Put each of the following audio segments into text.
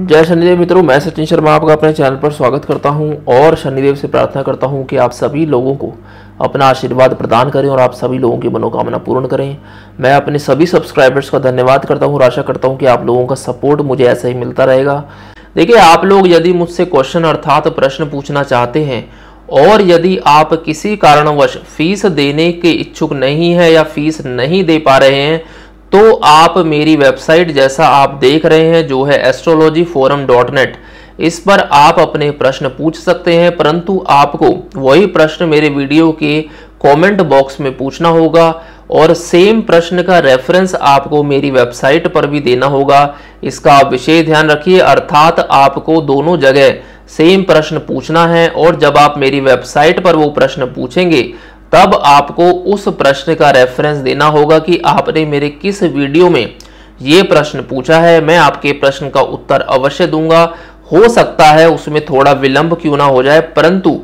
जय शनिदेव मित्रों, मैं सचिन शर्मा आपका अपने चैनल पर स्वागत करता हूँ और शनिदेव से प्रार्थना करता हूँ कि आप सभी लोगों को अपना आशीर्वाद प्रदान करें और आप सभी लोगों की मनोकामना पूर्ण करें। मैं अपने सभी सब्सक्राइबर्स का धन्यवाद करता हूँ और आशा करता हूँ कि आप लोगों का सपोर्ट मुझे ऐसा ही मिलता रहेगा। देखिए, आप लोग यदि मुझसे क्वेश्चन अर्थात प्रश्न पूछना चाहते हैं और यदि आप किसी कारणवश फ़ीस देने के इच्छुक नहीं है या फ़ीस नहीं दे पा रहे हैं तो आप मेरी वेबसाइट जैसा आप देख रहे हैं, जो है एस्ट्रोलॉजी फोरम डॉट नेट इस पर आप अपने प्रश्न पूछ सकते हैं, परंतु आपको वही प्रश्न मेरे वीडियो के कमेंट बॉक्स में पूछना होगा, और सेम प्रश्न का रेफरेंस आपको मेरी वेबसाइट पर भी देना होगा। इसका आप विशेष ध्यान रखिए, अर्थात आपको दोनों जगह सेम प्रश्न पूछना है, और जब आप मेरी वेबसाइट पर वो प्रश्न पूछेंगे तब आपको उस प्रश्न का रेफरेंस देना होगा कि आपने मेरे किस वीडियो में ये प्रश्न पूछा है। मैं आपके प्रश्न का उत्तर अवश्य दूँगा। हो सकता है उसमें थोड़ा विलंब क्यों ना हो जाए, परंतु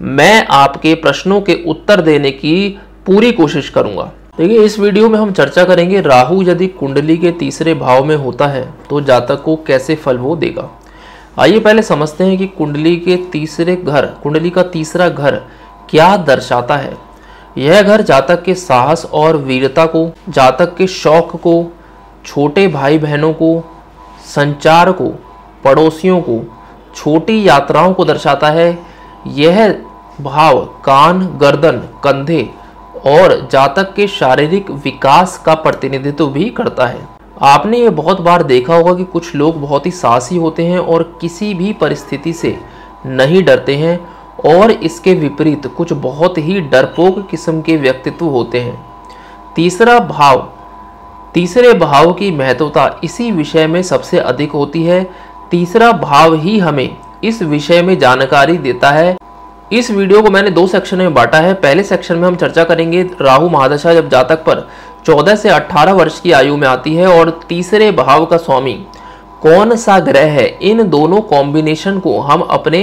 मैं आपके प्रश्नों के उत्तर देने की पूरी कोशिश करूँगा। देखिए, इस वीडियो में हम चर्चा करेंगे, राहु यदि कुंडली के तीसरे भाव में होता है तो जातक को कैसे फल वो देगा? आइए पहले समझते हैं कि कुंडली के तीसरे घर, कुंडली का तीसरा घर क्या दर्शाता है। यह घर जातक के साहस और वीरता को, जातक के शौक को, छोटे भाई बहनों को, संचार को, पड़ोसियों को, छोटी यात्राओं को दर्शाता है। यह भाव कान, गर्दन, कंधे और जातक के शारीरिक विकास का प्रतिनिधित्व भी करता है। आपने ये बहुत बार देखा होगा कि कुछ लोग बहुत ही साहसी होते हैं और किसी भी परिस्थिति से नहीं डरते हैं और इसके विपरीत कुछ बहुत ही डरपोक किस्म के व्यक्तित्व होते हैं। तीसरा भाव, तीसरे भाव की महत्वता इसी विषय में सबसे अधिक होती है। तीसरा भाव ही हमें इस विषय में जानकारी देता है। इस वीडियो को मैंने दो सेक्शन में बांटा है। पहले सेक्शन में हम चर्चा करेंगे राहु महादशा जब जातक पर 14 से 18 वर्ष की आयु में आती है और तीसरे भाव का स्वामी, कौन सा ग्रह है? इन दोनों कॉम्बिनेशन को हम अपने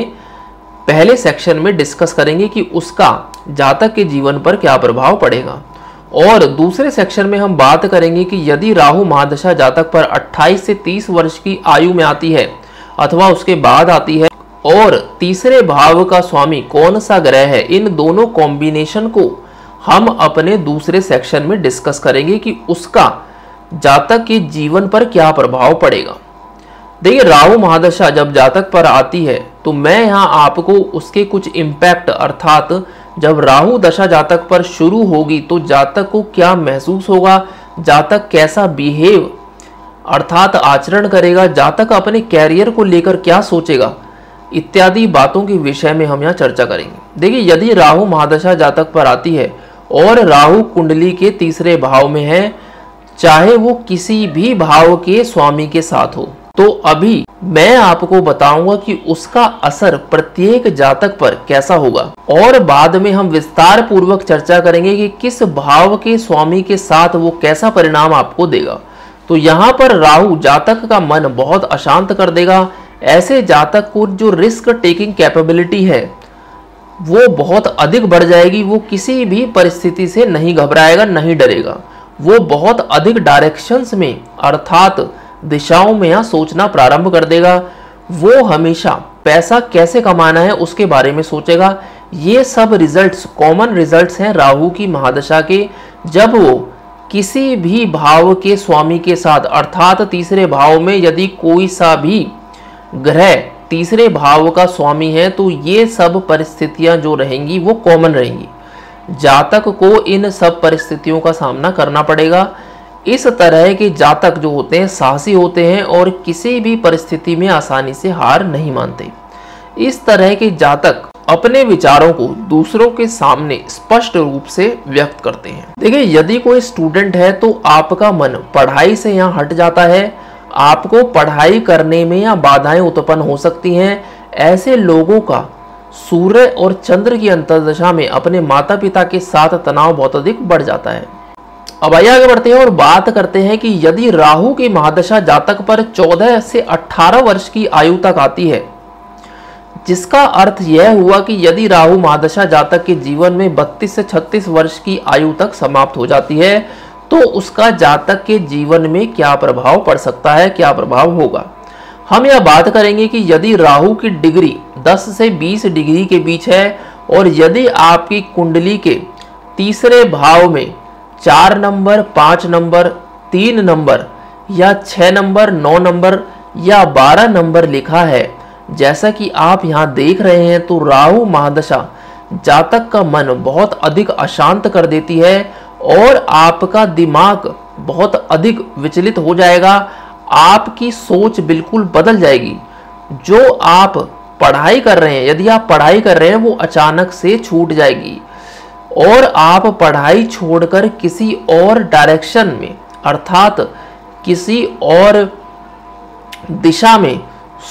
पहले सेक्शन में डिस्कस करेंगे कि उसका जातक के जीवन पर क्या प्रभाव पड़ेगा। और दूसरे सेक्शन में हम बात करेंगे कि यदि राहु महादशा जातक पर 28 से 30 वर्ष की आयु में आती है अथवा उसके बाद आती है, और तीसरे भाव का स्वामी कौन सा ग्रह है, इन दोनों कॉम्बिनेशन को हम अपने दूसरे सेक्शन में डिस्कस करेंगे कि उसका जातक के जीवन पर क्या प्रभाव पड़ेगा। देखिए, राहु महादशा जब जातक पर आती है तो मैं यहाँ आपको उसके कुछ इम्पैक्ट अर्थात जब राहु दशा जातक पर शुरू होगी तो जातक को क्या महसूस होगा? जातक कैसा बिहेव अर्थात आचरण करेगा? जातक अपने कैरियर को लेकर क्या सोचेगा? इत्यादि बातों के विषय में हम यहाँ चर्चा करेंगे। देखिए, यदि राहु महादशा जातक पर आती है, और राहु कुंडली के तीसरे भाव में है, चाहे वो किसी भी भाव के स्वामी के साथ हो तो अभी मैं आपको बताऊँगा कि उसका असर प्रत्येक जातक पर कैसा होगा। और बाद में हम विस्तार पूर्वक चर्चा करेंगे कि किस भाव के स्वामी के साथ वो कैसा परिणाम आपको देगा। तो यहाँ पर राहु जातक का मन बहुत अशांत कर देगा। ऐसे जातक को जो रिस्क टेकिंग कैपेबिलिटी है, वो बहुत अधिक बढ़ जाएगी, वो किसी भी परिस्थिति से नहीं घबराएगा, नहीं डरेगा। वो बहुत अधिक डायरेक्शंस में, अर्थात दिशाओं में यहाँ सोचना प्रारंभ कर देगा। वो हमेशा पैसा कैसे कमाना है उसके बारे में सोचेगा। ये सब रिजल्ट्स कॉमन रिजल्ट्स हैं राहु की महादशा के। जब वो किसी भी भाव के स्वामी के साथ, अर्थात तीसरे भाव में यदि कोई सा भी ग्रह तीसरे भाव का स्वामी है तो ये सब परिस्थितियाँ जो रहेंगी वो कॉमन रहेंगी। जातक को इन सब परिस्थितियों का सामना करना पड़ेगा। इस तरह के जातक जो होते हैं, साहसी होते हैं और किसी भी परिस्थिति में आसानी से हार नहीं मानते। इस तरह के जातक अपने विचारों को दूसरों के सामने स्पष्ट रूप से व्यक्त करते हैं। देखिए, यदि कोई स्टूडेंट है तो आपका मन पढ़ाई से यहाँ हट जाता है। आपको पढ़ाई करने में या बाधाएँ उत्पन्न हो सकती हैं। ऐसे लोगों का सूर्य और चंद्र की अंतर्दशा में अपने माता पिता के साथ तनाव बहुत अधिक बढ़ जाता है। अब आइए आगे बढ़ते हैं और बात करते हैं कि यदि राहु की महादशा जातक पर 14 से 18 वर्ष की आयु तक आती है, जिसका अर्थ यह हुआ कि यदि राहु महादशा जातक के जीवन में 32 से 36 वर्ष की आयु तक समाप्त हो जाती है तो उसका जातक के जीवन में क्या प्रभाव पड़ सकता है, क्या प्रभाव होगा? हम यह बात करेंगे कि यदि राहु की डिग्री 10 से 20 डिग्री के बीच है, और यदि आपकी कुंडली के तीसरे भाव में चार नंबर, पाँच नंबर, तीन नंबर या छः नंबर, नौ नंबर या बारह नंबर लिखा है। जैसा कि आप यहाँ देख रहे हैं तो राहु महादशा जातक का मन बहुत अधिक अशांत कर देती है और आपका दिमाग बहुत अधिक विचलित हो जाएगा। आपकी सोच बिल्कुल बदल जाएगी। जो आप पढ़ाई कर रहे हैं, यदि आप पढ़ाई कर रहे हैं, वो अचानक से छूट जाएगी। और आप पढ़ाई छोड़कर किसी और डायरेक्शन में, अर्थात किसी और दिशा में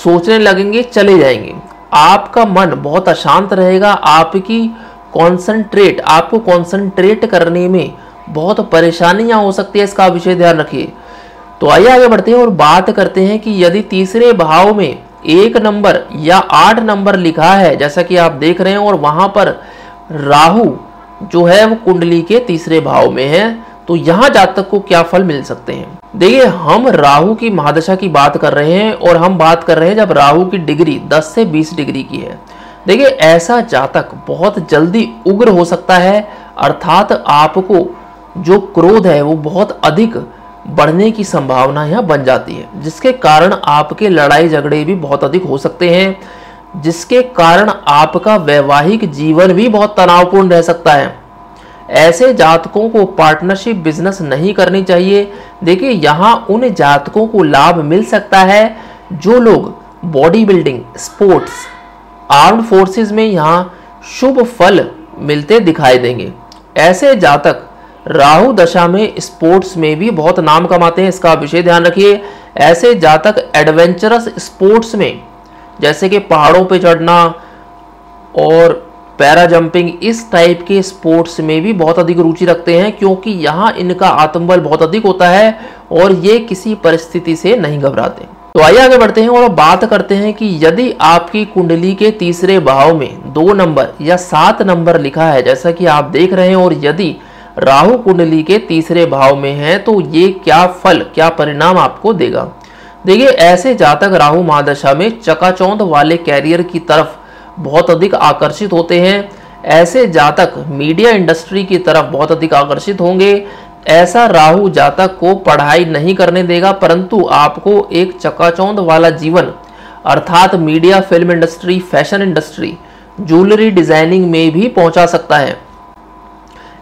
सोचने लगेंगे, चले जाएँगे। आपका मन बहुत अशांत रहेगा, आपकी कॉन्सेंट्रेट आपको कॉन्सेंट्रेट करने में बहुत परेशानियाँ हो सकती है, इसका विषय ध्यान रखिए। तो आइए आगे बढ़ते हैं और बात करते हैं कि यदि तीसरे भाव में एक नंबर या आठ नंबर लिखा है, जैसा कि आप देख रहे हैं, और वहाँ पर राहु जो है वो कुंडली के तीसरे भाव में है तो यहाँ जातक को क्या फल मिल सकते हैं? देखिए, हम राहु की महादशा की बात कर रहे हैं और हम बात कर रहे हैं जब राहु की डिग्री 10 से 20 डिग्री की है। देखिए, ऐसा जातक बहुत जल्दी उग्र हो सकता है, अर्थात आपको जो क्रोध है वो बहुत अधिक बढ़ने की संभावना यहाँ बन जाती है, जिसके कारण आपके लड़ाई झगड़े भी बहुत अधिक हो सकते हैं। जिसके कारण आपका वैवाहिक जीवन भी बहुत तनावपूर्ण रह सकता है। ऐसे जातकों को पार्टनरशिप बिज़नेस नहीं करनी चाहिए। देखिए, यहाँ उन जातकों को लाभ मिल सकता है जो लोग body building sports armed forces में यहाँ शुभ फल मिलते दिखाई देंगे। ऐसे जातक राहु दशा में स्पोर्ट्स में भी बहुत नाम कमाते हैं, इसका विषय ध्यान रखिए। ऐसे जातक एडवेंचरस स्पोर्ट्स में जैसे कि पहाड़ों पे चढ़ना और पैरा जंपिंग इस टाइप के स्पोर्ट्स में भी बहुत अधिक रुचि रखते हैं, क्योंकि यहाँ इनका आत्मबल बहुत अधिक होता है और ये किसी परिस्थिति से नहीं घबराते। तो आइए आगे बढ़ते हैं और बात करते हैं कि यदि आपकी कुंडली के तीसरे भाव में दो नंबर या सात नंबर लिखा है, जैसा कि आप देख रहे हैं, और यदि राहु कुंडली के तीसरे भाव में है तो ये क्या फल, क्या परिणाम आपको देगा? देखिए, ऐसे जातक राहु महादशा में चकाचौंध वाले कैरियर की तरफ़ बहुत अधिक आकर्षित होते हैं। ऐसे जातक मीडिया इंडस्ट्री की तरफ़ बहुत अधिक आकर्षित होंगे। ऐसा राहु जातक को पढ़ाई नहीं करने देगा, परंतु आपको एक चकाचौंध वाला जीवन, अर्थात media film industry fashion industry jewellery designing में भी पहुँचा सकता है।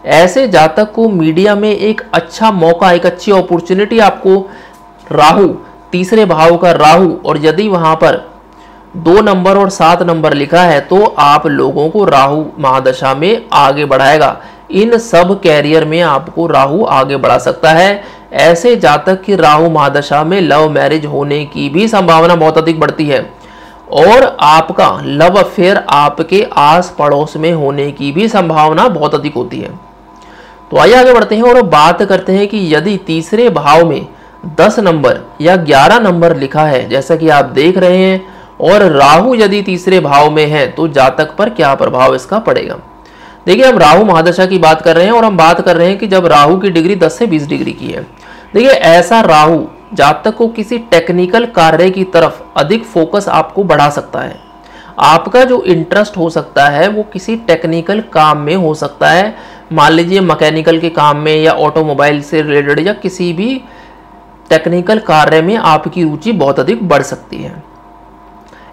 ऐसे जातक को मीडिया में एक अच्छा मौका, एक अच्छी अपॉर्चुनिटी आपको राहु तीसरे भाव का राहु, और यदि वहाँ पर दो नंबर और सात नंबर लिखा है तो आप लोगों को राहु महादशा में आगे बढ़ाएगा। इन सब कैरियर में आपको राहु आगे बढ़ा सकता है। ऐसे जातक की राहु महादशा में लव मैरिज होने की भी संभावना बहुत अधिक बढ़ती है। और आपका लव अफेयर आपके आस पड़ोस में होने की भी संभावना बहुत अधिक होती है। तो आइए आगे बढ़ते हैं और बात करते हैं कि यदि तीसरे भाव में 10 नंबर या 11 नंबर लिखा है, जैसा कि आप देख रहे हैं, और राहु यदि तीसरे भाव में है तो जातक पर क्या प्रभाव इसका पड़ेगा? देखिए, हम राहु महादशा की बात कर रहे हैं, और हम बात कर रहे हैं कि जब राहु की डिग्री 10 से 20 डिग्री की है, देखिए, ऐसा राहु जातक को किसी टेक्निकल कार्य की तरफ़ अधिक फोकस आपको बढ़ा सकता है। आपका जो इंटरेस्ट हो सकता है, वो किसी टेक्निकल काम में हो सकता है, मान लीजिए, मैकेनिकल के काम में या ऑटोमोबाइल से रिलेटेड या किसी भी टेक्निकल कार्य में आपकी रुचि बहुत अधिक बढ़ सकती है।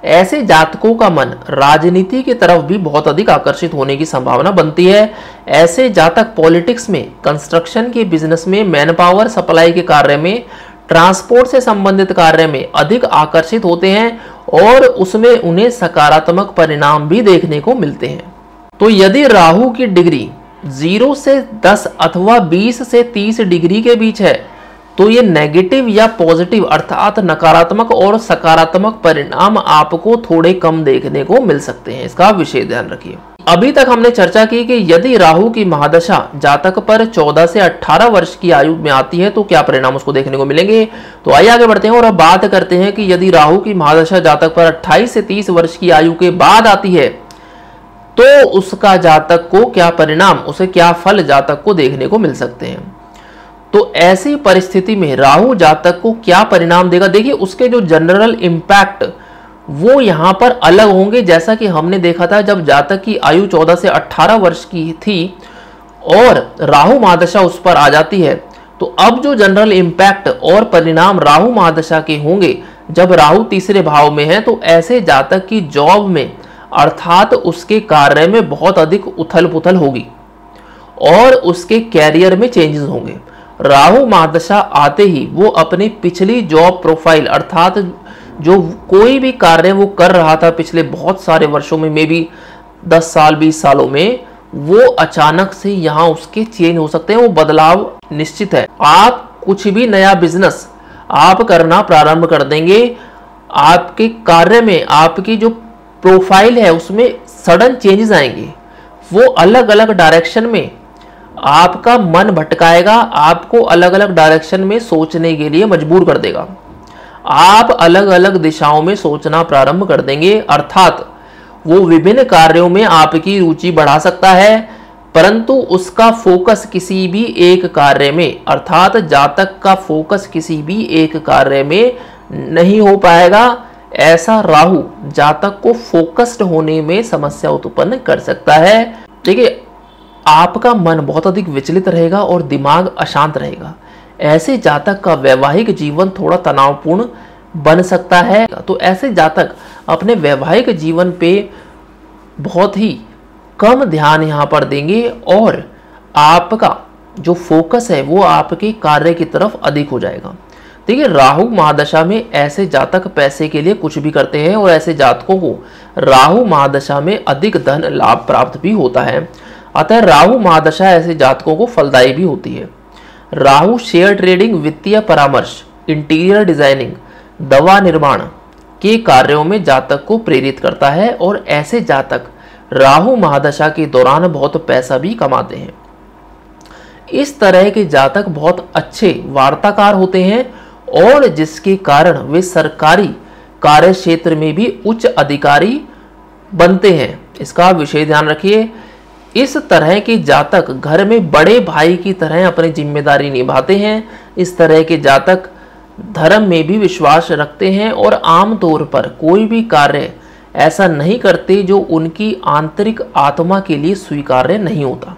ऐसे जातकों का मन राजनीति की तरफ़ भी बहुत अधिक आकर्षित होने की संभावना बनती है। ऐसे जातक पॉलिटिक्स में, कंस्ट्रक्शन के बिज़नेस में मैन पावर सप्लाई के कार्य में, ट्रांसपोर्ट से संबंधित कार्य में अधिक आकर्षित होते हैं और उसमें उन्हें सकारात्मक परिणाम भी देखने को मिलते हैं। तो यदि राहु की डिग्री ज़ीरो से दस अथवा बीस से तीस डिग्री के बीच है तो ये नेगेटिव या पॉजिटिव अर्थात नकारात्मक और सकारात्मक परिणाम आपको थोड़े कम देखने को मिल सकते हैं। इसका विशेष ध्यान रखिए। अभी तक हमने चर्चा की कि यदि राहु की महादशा जातक पर 14 से 18 वर्ष की आयु में आती है तो क्या परिणाम उसको देखने को मिलेंगे? तो आइए आगे बढ़ते हैं और अब बात करते हैं कि यदि राहु की महादशा जातक पर 28 से 30 वर्ष की आयु के बाद आती है तो उसका जातक को क्या परिणाम, उसे क्या फल जातक को देखने को मिल सकते हैं? तो ऐसी परिस्थिति में राहु जातक को क्या परिणाम देगा? देखिए, उसके जो जनरल इम्पैक्ट वो यहाँ पर अलग होंगे। जैसा कि हमने देखा था, जब जातक की आयु 14 से 18 वर्ष की थी और राहु महादशा उस पर आ जाती है तो अब जो जनरल इम्पैक्ट और परिणाम राहु महादशा के होंगे, जब राहु तीसरे भाव में है तो ऐसे जातक की जॉब में अर्थात उसके कार्य में बहुत अधिक उथल पुथल होगी और उसके कैरियर में चेंजेस होंगे। राहु महादशा आते ही वो अपनी पिछली जॉब प्रोफ़ाइल अर्थात जो कोई भी कार्य वो कर रहा था पिछले बहुत सारे वर्षों में मे बी दस साल, बीस सालों में, वो अचानक से यहाँ उसके चेंज हो सकते हैं, वो बदलाव निश्चित है। आप कुछ भी नया बिज़नेस आप करना प्रारंभ कर देंगे, आपके कार्य में आपकी जो प्रोफ़ाइल है, उसमें सडन चेंजेस आएँगे। वो अलग अलग डायरेक्शन में आपका मन भटकाएगा, आपको अलग अलग डायरेक्शन में सोचने के लिए मजबूर कर देगा। आप अलग अलग दिशाओं में सोचना प्रारंभ कर देंगे, अर्थात वो विभिन्न कार्यों में आपकी रुचि बढ़ा सकता है, परंतु उसका फोकस किसी भी एक कार्य में, अर्थात जातक का फोकस किसी भी एक कार्य में नहीं हो पाएगा। ऐसा राहु जातक को फोकस्ड होने में समस्या उत्पन्न कर सकता है। देखिए आपका मन बहुत अधिक विचलित रहेगा और दिमाग अशांत रहेगा। ऐसे जातक का वैवाहिक जीवन थोड़ा तनावपूर्ण बन सकता है। तो ऐसे जातक अपने वैवाहिक जीवन पे बहुत ही कम ध्यान यहाँ पर देंगे और आपका जो फोकस है वो आपके कार्य की तरफ़ अधिक हो जाएगा। देखिए, राहु महादशा में ऐसे जातक पैसे के लिए कुछ भी करते हैं और ऐसे जातकों को राहु महादशा में अधिक धन लाभ प्राप्त भी होता है। अतः राहु महादशा ऐसे जातकों को फलदायी भी होती है। राहु शेयर ट्रेडिंग वित्तीय परामर्श इंटीरियर डिज़ाइनिंग दवा निर्माण के कार्यों में जातक को प्रेरित करता है और ऐसे जातक राहु महादशा के दौरान बहुत पैसा भी कमाते हैं। इस तरह के जातक बहुत अच्छे वार्ताकार होते हैं और जिसके कारण वे सरकारी कार्य क्षेत्र में भी उच्च अधिकारी बनते हैं। इसका विशेष ध्यान रखिए इस तरह के जातक घर में बड़े भाई की तरह अपनी ज़िम्मेदारी निभाते हैं, इस तरह के जातक धर्म में भी विश्वास रखते हैं और आमतौर पर कोई भी कार्य ऐसा नहीं करते जो उनकी आंतरिक आत्मा के लिए स्वीकार्य नहीं होता।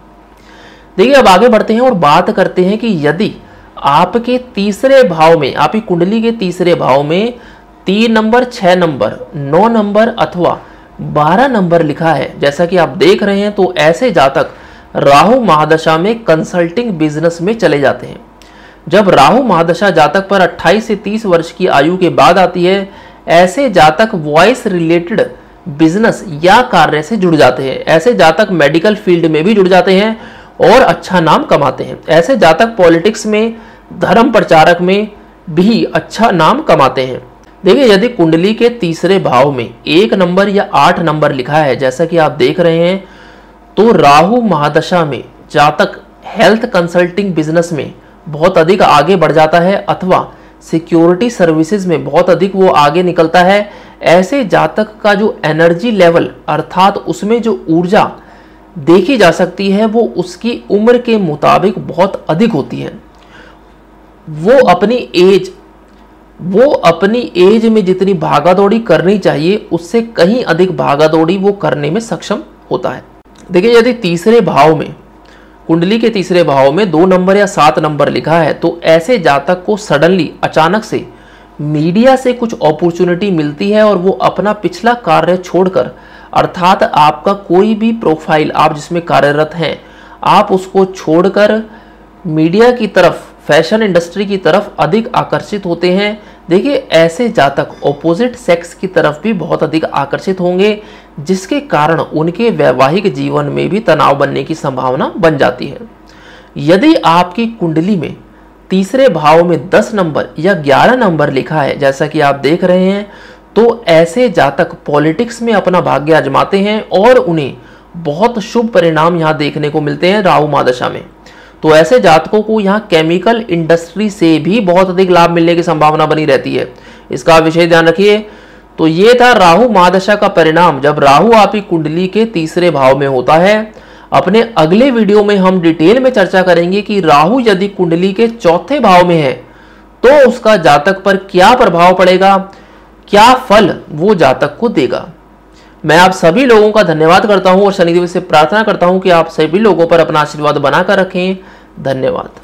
देखिए, अब आगे बढ़ते हैं और बात करते हैं कि यदि आपके तीसरे भाव में, आपकी कुंडली के तीसरे भाव में तीन नंबर, छह नंबर, नौ नंबर अथवा बारह नंबर लिखा है। जैसा कि आप देख रहे हैं तो ऐसे जातक राहु महादशा में कंसल्टिंग बिज़नेस में चले जाते हैं। जब राहु महादशा जातक पर 28 से 30 वर्ष की आयु के बाद आती है, ऐसे जातक वॉइस रिलेटेड बिज़नेस या कार्य से जुड़ जाते हैं। ऐसे जातक मेडिकल फ़ील्ड में भी जुड़ जाते हैं और अच्छा नाम कमाते हैं। ऐसे जातक पॉलिटिक्स में, धर्म प्रचारक में भी अच्छा नाम कमाते हैं। देखिए, यदि कुंडली के तीसरे भाव में एक नंबर या आठ नंबर लिखा है, जैसा कि आप देख रहे हैं तो राहु महादशा में जातक हेल्थ कंसल्टिंग बिज़नेस में बहुत अधिक आगे बढ़ जाता है, अथवा सिक्योरिटी सर्विसेज़ में बहुत अधिक वो आगे निकलता है। ऐसे जातक का जो एनर्जी लेवल अर्थात उसमें जो ऊर्जा देखी जा सकती है, वो उसकी उम्र के मुताबिक बहुत अधिक होती है। वो अपनी एज वो अपनी एज में जितनी भागा दौड़ी करनी चाहिए, उससे कहीं अधिक भागा दौड़ी वो करने में सक्षम होता है। देखिए, यदि तीसरे भाव में, कुंडली के तीसरे भाव में दो नंबर या सात नंबर लिखा है तो ऐसे जातक को सडनली अचानक से मीडिया से कुछ अपॉर्चुनिटी मिलती है और वो अपना पिछला कार्य छोड़कर, अर्थात आपका कोई भी प्रोफ़ाइल आप जिसमें कार्यरत हैं, आप उसको छोड़कर मीडिया की तरफ़ फ़ैशन इंडस्ट्री की तरफ़ अधिक आकर्षित होते हैं देखिए, ऐसे जातक ऑपोजिट सेक्स की तरफ़ भी बहुत अधिक आकर्षित होंगे, जिसके कारण उनके वैवाहिक जीवन में भी तनाव बनने की संभावना बन जाती है। यदि आपकी कुंडली में तीसरे भाव में 10 नंबर या 11 नंबर लिखा है, जैसा कि आप देख रहे हैं तो ऐसे जातक पॉलिटिक्स में अपना भाग्य आजमाते हैं और उन्हें बहुत शुभ परिणाम यहाँ देखने को मिलते हैं राहु मादशा में। तो ऐसे जातकों को यहाँ केमिकल इंडस्ट्री से भी बहुत अधिक लाभ मिलने की संभावना बनी रहती है। इसका विशेष ध्यान रखिए। तो ये था राहु महादशा का परिणाम, जब राहु आपकी कुंडली के तीसरे भाव में होता है। अपने अगले वीडियो में हम डिटेल में चर्चा करेंगे कि राहु यदि कुंडली के चौथे भाव में है तो उसका जातक पर क्या प्रभाव पड़ेगा, क्या फल वो जातक को देगा। मैं आप सभी लोगों का धन्यवाद करता हूँ और शनिदेव से प्रार्थना करता हूँ कि आप सभी लोगों पर अपना आशीर्वाद बनाकर रखें। धन्यवाद।